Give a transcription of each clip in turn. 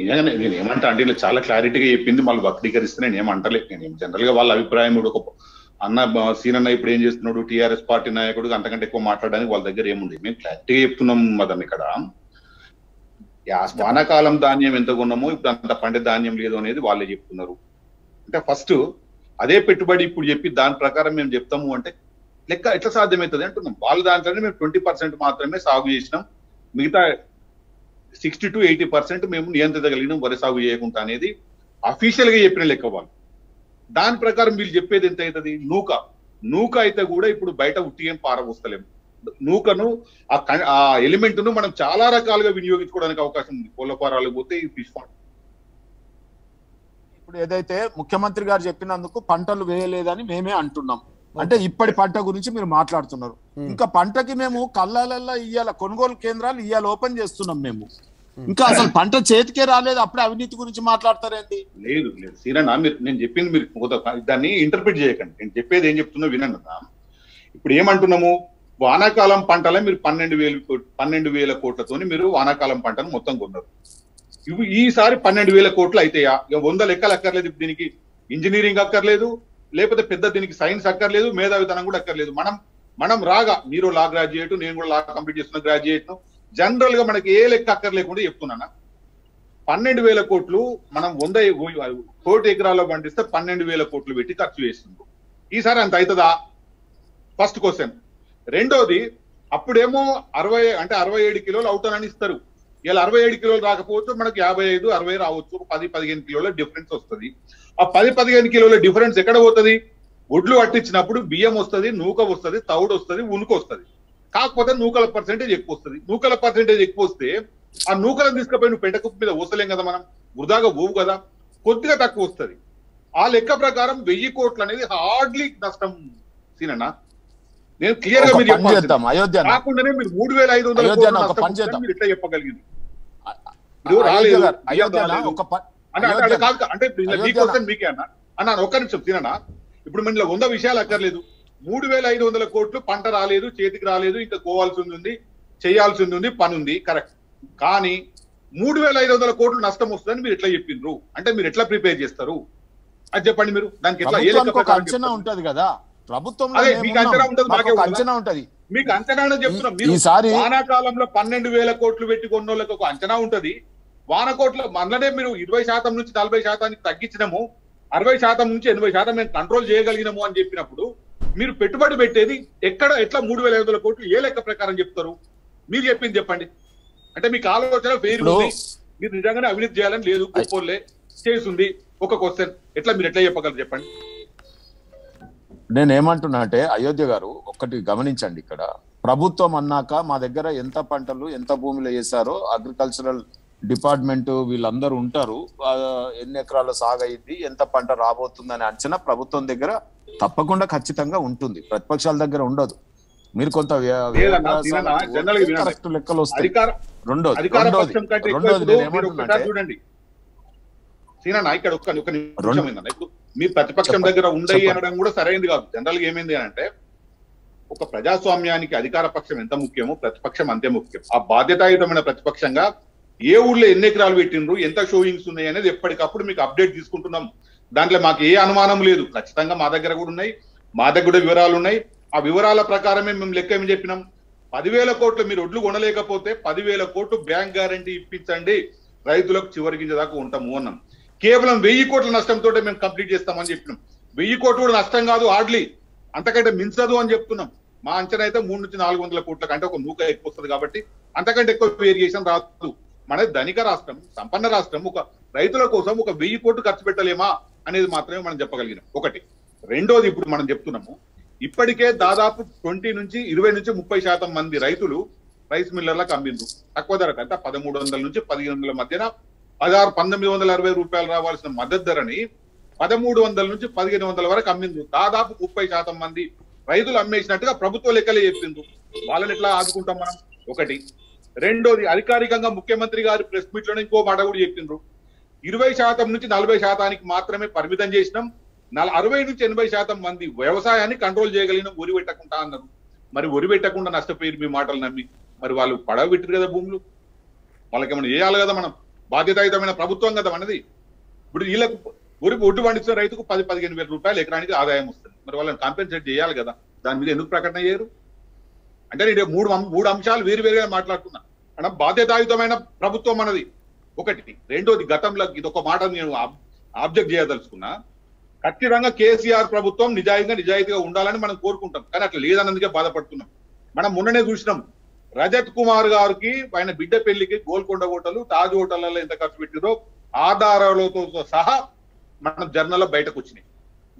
నిజంగానే నేను ఏమంటా అంటే ఇలా చాలా క్లారిటీగా చెప్పింది మళ్ళీ వక్రీకరిస్తే నేను ఏమంటలే నేను జనరల్గా వాళ్ళ అభిప్రాయం కూడా ఒక అన్న సీన్ అన్న ఇప్పుడు ఏం చేస్తున్నాడు? టీఆర్ఎస్ పార్టీ నాయకుడు అంతకంటే ఎక్కువ మాట్లాడడానికి వాళ్ళ దగ్గర ఏముంది? మేము క్లారిటీగా చెప్తున్నాం మదన్ ఇక్కడ. వానాకాలం ధాన్యం ఎంత కొన్నామో ఇప్పుడు అంత పండే ధాన్యం లేదు అనేది వాళ్ళే చెప్తున్నారు. అంటే ఫస్ట్ అదే పెట్టుబడి ఇప్పుడు చెప్పి దాని ప్రకారం మేము చెప్తాము అంటే లెక్క ఎట్లా సాధ్యమవుతుంది అంటున్నాం. వాళ్ళ దాంట్లోనే మేము ట్వంటీ పర్సెంట్ మాత్రమే సాగు చేసినాం. మిగతా సిక్స్టీ టు ఎయిటీ పర్సెంట్ మేము నియంత్రించగలిగినాం వరి సాగు చేయకుండా అనేది. అఫీషియల్గా చెప్పిన లెక్క వాళ్ళు. దాని ప్రకారం వీళ్ళు చెప్పేది ఎంత అవుతుంది? నూక. నూక అయితే కూడా ఇప్పుడు బయట ఉట్టి ఏం పారబోస్తలేము నూకను ఆ ఎలిమెంట్ను మనం చాలా రకాలుగా వినియోగించుకోవడానికి అవకాశం ఉంది. కోళ్ళ ఫారాలకు పోతే ఈ ఫిష్ ఫార్మ్ ఇప్పుడు ఏదైతే ముఖ్యమంత్రి గారు చెప్పినందుకు పంటలు వేయలేదని మేమే అంటున్నాం. అంటే ఇప్పటి పంట గురించి మీరు మాట్లాడుతున్నారు. ఇంకా పంటకి మేము కళ్ళాలల్లో ఇయ్యాల కొనుగోలు కేంద్రాలు ఇయ్యాల ఓపెన్ చేస్తున్నాం మేము. ఇంకా అసలు పంట చేతికే రాలేదు అప్పుడే అవినీతి గురించి మాట్లాడతారేంటి? లేదు లేదు. సీరన్నా మీరు నేను చెప్పింది మీరు దాన్ని ఇంటర్ప్రిట్ చేయకండి. నేను చెప్పేది ఏం చెప్తున్నా వినండి అన్న. ఇప్పుడు ఏమంటున్నాము? వానాకాలం పంటలే మీరు పన్నెండు వేలు పన్నెండు వేల కోట్లతోని మీరు వానాకాలం పంటను మొత్తం కొన్నారు. ఇవి ఈసారి పన్నెండు వేల కోట్లు అయితాయా? ఇక వంద లెక్కలు అక్కర్లేదు ఇప్పుడు దీనికి. ఇంజనీరింగ్ అక్కర్లేదు లేకపోతే పెద్ద దీనికి సైన్స్ అక్కర్లేదు మేధావితనం కూడా అక్కర్లేదు. మనం మనం రాగా మీరు లా గ్రాడ్యుయేట్ నేను కూడా లా కంప్లీట్ చేస్తున్న గ్రాడ్యుయేట్. జనరల్గా మనకి ఏ లెక్క అక్కర్లేకుండా చెప్తున్నాను పన్నెండు వేల కోట్లు మనం వంద కోటి ఎకరాల్లో పండిస్తే పన్నెండు వేల కోట్లు పెట్టి ఖర్చు చేస్తుంది ఈసారి అంత అవుతుందా? ఫస్ట్ క్వశ్చన్ రెండోది అప్పుడేమో అరవై అంటే అరవై ఏడు కిలోలు అవుతానని ఇస్తారు. ఇలా అరవై ఏడు కిలోలు రాకపోతే మనకి యాభై ఐదు అరవై రావచ్చు పది పదిహేను కిలోల డిఫరెన్స్ వస్తుంది. ఆ పది పదిహేను కిలోల డిఫరెన్స్ ఎక్కడ పోతుంది? ఒడ్లు పట్టించినప్పుడు బియ్యం వస్తుంది నూక వస్తుంది తౌడు వస్తుంది ఉనుకు వస్తుంది. కాకపోతే నూకల పర్సెంటేజ్ ఎక్కువ వస్తుంది. నూకల పర్సెంటేజ్ ఎక్కువ వస్తే ఆ నూకలను తీసుకుపోయి నువ్వు పెంటకుప్పు మీద వస్తలేం కదా మనం? వృధాగా పోవు కదా? కొద్దిగా తక్కువ వస్తుంది. ఆ లెక్క ప్రకారం వెయ్యి కోట్లు అనేది హార్డ్లీ నష్టం. సీనన్నా? నేను క్లియర్గా మీరు పని చెప్పాల్సింది. చేద్దాం అయోధ్య అన్న. కాకుండానే మీరు మూడు వేల ఐదు వందల. మీరు ఎట్లా చెప్పగలిగింది. రాలేదు, అంటే మీకే అన్న. అన్న ఒక్క నిమిషం తిననా ఇప్పుడు మన వంద విషయాలు అక్కర్లేదు. మూడు వేల ఐదు వందల కోట్లు పంట రాలేదు చేతికి రాలేదు ఇంకా కోవాల్సి ఉంది చేయాల్సి ఉంది పని ఉంది కరెక్ట్. కానీ మూడు వేల ఐదు వందల కోట్లు నష్టం వస్తుందని మీరు ఎట్లా చెప్పిండ్రు అంటే మీరు ఎట్లా ప్రిపేర్ చేస్తారు? అది చెప్పండి మీరు. దానికి ఎట్లా ఏ అంచనా? ఉంటది కదా. మేము మీకు అంచనా. ఉంటది, మాకు? అంచనా ఉంటది. మీకు అంచనా చెప్తున్నాం. మీరు వానాకాలంలో పన్నెండు వేల కోట్లు పెట్టి కొన్నోళ్ళకి ఒక అంచనా ఉంటది. వాన కోట్ల మననే మీరు ఇరవై శాతం నుంచి నలభై శాతానికి తగ్గించినము. అరవై శాతం నుంచి ఎనభై శాతం మేము కంట్రోల్ చేయగలిగినము అని చెప్పినప్పుడు మీరు పెట్టుబడి పెట్టేది ఎక్కడ ఎట్లా మూడు వేల ఐదు వందల కోట్లు ఏ లెక్క ప్రకారం చెప్తారు? మీరు చెప్పింది చెప్పండి. అంటే మీకు ఆలోచన వేరు మీరు నిజంగానే అవినీతి చేయాలని లేదు గొప్పోళ్ళే చేస్తుంది ఒక క్వశ్చన్ ఎట్లా మీరు ఎట్లా చెప్పగలరు చెప్పండి? నేను ఏమంటున్నా అంటే అయోధ్య గారు ఒక్కటి గమనించండి ఇక్కడ. ప్రభుత్వం అన్నాక మా దగ్గర ఎంత పంటలు ఎంత భూమిలో వేశారో అగ్రికల్చరల్ డిపార్ట్మెంట్ వీళ్ళందరూ ఉంటారు ఎన్ని ఎకరాల సాగు అయింది ఎంత పంట రాబోతుందనే అంచనా ప్రభుత్వం దగ్గర తప్పకుండా ఖచ్చితంగా ఉంటుంది ప్రతిపక్షాల దగ్గర ఉండదు మీరు కొంత. కరెక్ట్ లెక్కలు వస్తాయి రెండోది రెండోది రెండోది నేను సీనా ఇక్కడ ఒక్క ఒక్క నిమిషం మీ ప్రతిపక్షం. దగ్గర ఉండయి. అనడం కూడా సరైనది కాదు జనరల్గా ఏమైంది అని అంటే ఒక ప్రజాస్వామ్యానికి అధికార పక్షం ఎంత ముఖ్యమో ప్రతిపక్షం అంతే ముఖ్యం ఆ బాధ్యతాయుతమైన ప్రతిపక్షంగా ఏ ఊళ్ళో ఎన్ని ఎకరాలు పెట్టిండ్రు ఎంత షోయింగ్స్ ఉన్నాయి అనేది ఎప్పటికప్పుడు మీకు అప్డేట్ తీసుకుంటున్నాం. దాంట్లో మాకు ఏ అనుమానం లేదు. ఖచ్చితంగా మా దగ్గర కూడా ఉన్నాయి. మా దగ్గర కూడా వివరాలు ఉన్నాయి. ఆ వివరాల ప్రకారమే మేము లెక్క ఏమి చెప్పినాం. పదివేల కోట్లు మీరు ఒడ్లు కొనలేకపోతే పదివేల కోట్లు బ్యాంక్ గ్యారంటీ ఇప్పించండి. రైతులకు చివరి గింజ దాకా ఉంటాము అన్నాం. కేవలం వెయ్యి కోట్ల నష్టంతో మేము కంప్లీట్ చేస్తామని చెప్పినాం. వెయ్యి కోట్లు కూడా నష్టం కాదు హార్డ్లీ అంతకంటే మించదు అని చెప్తున్నాం. మా అంచనా అయితే మూడు నుంచి నాలుగు వందల కోట్ల కంటే ఒక నూక ఎక్కువ వస్తుంది కాబట్టి అంతకంటే ఎక్కువ వేరియేషన్ రాదు. మన ధనిక రాష్ట్రం సంపన్న రాష్ట్రం ఒక రైతుల కోసం ఒక వెయ్యి కోట్లు ఖర్చు పెట్టలేమా అనేది మాత్రమే మనం చెప్పగలిగినాం. ఒకటి. రెండోది ఇప్పుడు మనం చెప్తున్నాము ఇప్పటికే దాదాపు ట్వంటీ నుంచి ఇరవై నుంచి ముప్పై శాతం మంది రైతులు రైస్ మిల్లర్లకు అమ్మిండ్రు. తక్కువ ధరకు అంటే పదమూడు వందల నుంచి పదిహేను వందల మధ్యన పదహారు పంతొమ్మిది వందల అరవై రూపాయలు రావాల్సిన మద్దతు ధరని పదమూడు వందల నుంచి పదిహేను వందల వరకు అమ్మిండ్రు. దాదాపు ముప్పై శాతం మంది రైతులు అమ్మేసినట్టుగా ప్రభుత్వ లెక్కలే చెప్పిండ్రు. వాళ్ళని ఎట్లా ఆదుకుంటాం మనం? ఒకటి. రెండోది అధికారికంగా ముఖ్యమంత్రి గారు ప్రెస్ మీట్లోనే ఇంకో మాట కూడా చెప్పిండ్రు ఇరవై శాతం నుంచి నలభై శాతానికి మాత్రమే పరిమితం చేసినాం. నల అరవై నుంచి ఎనభై శాతం మంది వ్యవసాయాన్ని కంట్రోల్ చేయగలిగిన ఒరి పెట్టకుండా అన్నారు. మరి ఒరి పెట్టకుండా నష్టపోయి మీ మాటలు నమ్మి. మరి వాళ్ళు పడవ పెట్టారు కదా భూములు. వాళ్ళకి ఏమైనా చేయాలి కదా మనం? బాధ్యతాయుతమైన ప్రభుత్వం కదా మనది. ఇప్పుడు వీళ్ళకు ఒరి ఒడ్డు పండించిన రైతుకు పది పదిహేను వేల రూపాయలు ఎకరానికి ఆదాయం వస్తుంది. మరి వాళ్ళని కాంపెన్సేట్ చేయాలి కదా. దాని మీద ఎందుకు ప్రకటన చేయరు? అంటే నేను మూడు మూడు అంశాలు వేరువేరుగా మాట్లాడుతున్నా. అంటే బాధ్యతాయుతమైన ప్రభుత్వం మనది ఒకటి రెండోది గతంలో ఇది ఒక మాట నేను ఆబ్జెక్ట్ చేయదలుచుకున్నా. ఖచ్చితంగా కేసీఆర్ ప్రభుత్వం నిజాయితీగా నిజాయితీగా ఉండాలని మనం కోరుకుంటాం. కానీ అట్లా లేదన్నందుకే బాధపడుతున్నాం. మనం మొన్ననే చూసినాం. రజత్ కుమార్ గారికి ఆయన బిడ్డ పెళ్ళికి గోల్కొండ హోటల్ తాజ్ హోటళ్ళలో ఎంత ఖర్చు పెట్టిందో ఆధారాలతో సహా మనం జర్నల్లో బయటకు వచ్చినాయి.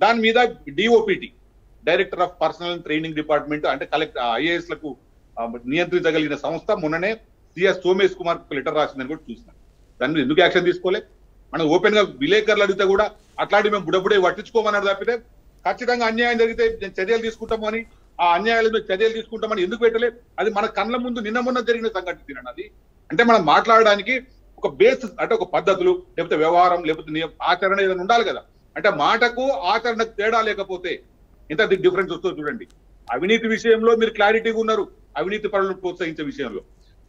దాని మీద DOPT director of personnel training department అంటే కలెక్టర్ ఐఏఎస్లకు నియంత్రించగలిగిన సంస్థ మొన్ననే సిఎస్ సోమేష్ కుమార్ లెటర్ రాసిందని కూడా చూసినాం. దాని మీద ఎందుకు యాక్షన్ తీసుకోలే? మనం ఓపెన్గా విలేకరులు అడిగితే కూడా అట్లాంటి మేము బుడబుడే పట్టించుకోమన్నారు తప్పితే ఖచ్చితంగా అన్యాయం జరిగితే నేను చర్యలు తీసుకుంటాము అని ఆ అన్యాయాల మీద చర్యలు తీసుకుంటామని ఎందుకు పెట్టలే? అది మన కళ్ళ ముందు నిన్న మొన్న జరిగిన సంఘటన తినండి అది. అంటే మనం మాట్లాడడానికి ఒక బేస్ అంటే ఒక పద్ధతులు లేకపోతే వ్యవహారం లేకపోతే ఆచరణ ఏదైనా ఉండాలి కదా. అంటే మాటకు ఆచరణకు తేడా లేకపోతే ఇంత డిఫరెన్స్ వస్తుందో చూడండి. అవినీతి విషయంలో మీరు క్లారిటీగా ఉన్నారు. అవినీతి పనులను ప్రోత్సహించే విషయంలో.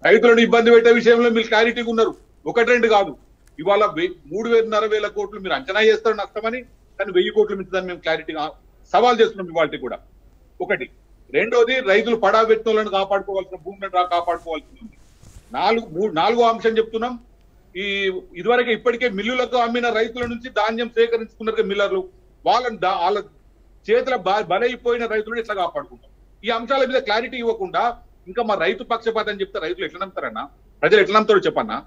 రైతులను ఇబ్బంది పెట్టే విషయంలో మీరు క్లారిటీగా ఉన్నారు. ఒకటి రెండు కాదు. ఇవాళ మూడు వేలన్నర వేల కోట్లు మీరు అంచనా చేస్తారు నష్టమని కానీ వెయ్యి కోట్లు మించదని మేము క్లారిటీగా సవాల్ చేస్తున్నాం ఇవాళ కూడా. ఒకటి. రెండోది రైతులు పడా వ్యక్తులను కాపాడుకోవాల్సిన భూములను రా- కాపాడుకోవాల్సి ఉంది. నాలుగు మూడు నాలుగో అంశం చెప్తున్నాం. ఈ ఇదివరకే ఇప్పటికే మిల్లులకు అమ్మిన రైతుల నుంచి ధాన్యం సేకరించుకున్నారు మిల్లర్లు వాళ్ళని వాళ్ళ చేతుల బ- బలైపోయిన రైతులను ఎట్లా కాపాడుకుంటాం. ఈ అంశాల మీద క్లారిటీ ఇవ్వకుండా ఇంకా మా రైతు పక్షపాతం చెప్తే రైతులు ఎట్లా నమ్ముతారన్నా? ప్రజలు ఎట్లా నమ్ముతారో చెప్పన్నా?